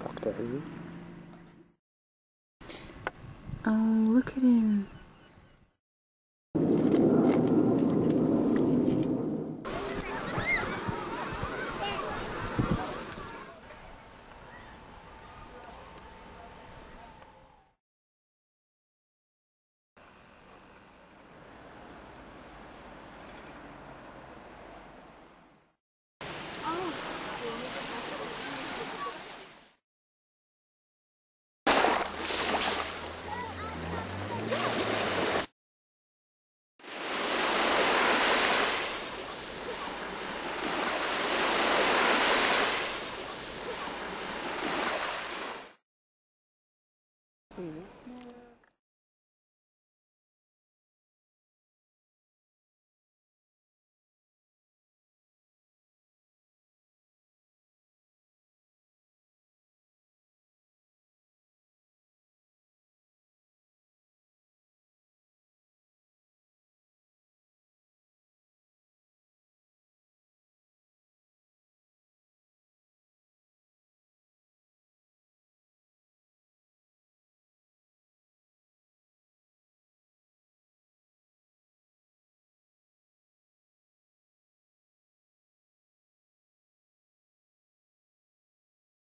Doctor Who. Oh, look at him. 嗯。